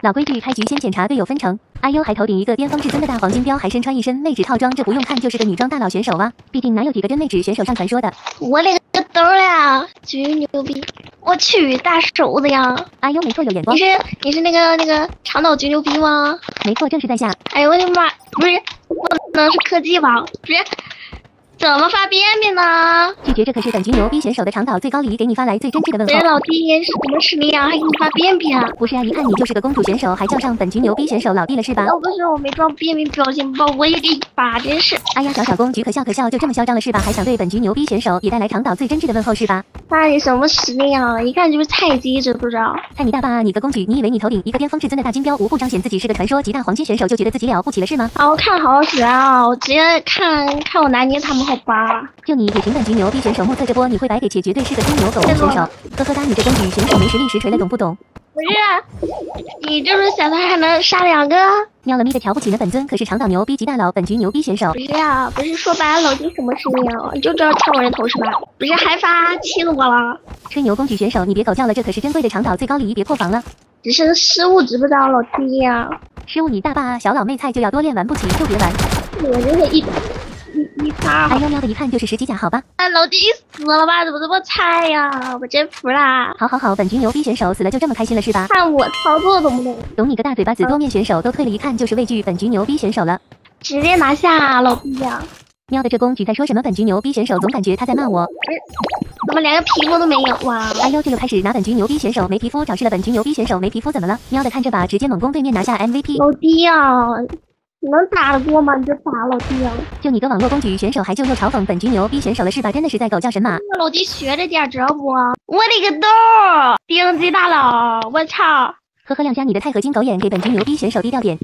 老规矩，开局先检查队友分成。哎呦，还头顶一个巅峰至尊的大黄金标，还身穿一身妹纸套装，这不用看就是个女装大佬选手啊！毕竟哪有几个真妹纸选手上传说的？我勒个兜儿呀，巨牛逼！我去，大手子呀！哎呦，没错，有眼光你。是你是那个那个长岛巨牛逼吗？没错，正是在下。哎呦我的妈！不是，不能是科技吧？不是，怎么发便便呢？拒绝，这可是本局牛逼选手的长岛最高礼仪，给你发来最真挚的问候。老弟，什么实力啊？还给你发便便？不是啊，一看你就是个公主选手，还叫上本局牛逼选手老弟了是吧？要不是我没装便便表情包，我也给你发，真是。哎呀，小小公举可笑可笑，就这么嚣张了是吧？还想对本局牛逼选手也带来长岛最真挚的问候是吧？那你什么实力啊？一看就是菜鸡，知不知道？菜你大爸啊！你个公举，你以为你头顶一个巅峰至尊的大金标，无不彰显自己是个传说级大黄金选手，就觉得自己了不起了是吗？啊，我看好使啊！我直接看看我拿捏他们好吧。就你也凭本局牛逼选手目测这波，你会白给且绝对是个金牛狗的选手。呵呵哒，你这公举选手没实力实锤了，懂不懂？不是，你这么想他还能杀两个？喵了咪的瞧不起呢，本尊可是长岛牛逼级大佬，本局牛逼选手不。是啊，不是说白了老弟什么实力啊？你就知道抢我人头是吧？不是还发，气死我了！吹牛公举选手，你别狗叫了，这可是珍贵的长岛最高礼仪，别破防了。只是失误，知不知道老弟呀、失误你大爸啊！小老妹菜就要多练，玩不起就别玩。我这个一一一发哎，呦喵的，一看就是十级甲，好吧。啊，老弟死了吧？怎么这么菜呀？我真服啦！好好好，本局牛逼选手死了就这么开心了是吧？看我操作懂不懂？懂你个大嘴巴子，多面选手都退了，一看就是畏惧本局牛逼选手了。直接拿下老弟呀、喵的这公举在说什么？本局牛逼选手总感觉他在骂我。怎么连个皮肤都没有哇？哎呦，这又开始拿本局牛逼选手没皮肤，找事了。本局牛逼选手没皮肤怎么了？喵的看这把，直接猛攻对面拿下 MVP。老弟呀、你能打得过吗？你就打老弟啊、就你个网络公举选手，还就又嘲讽本局牛逼选手了是吧？真的是在狗叫神马。老弟学着点，知道不？我的个豆儿，顶级大佬，我操！呵呵，亮瞎你的钛合金狗眼，给本局牛逼选手低调点。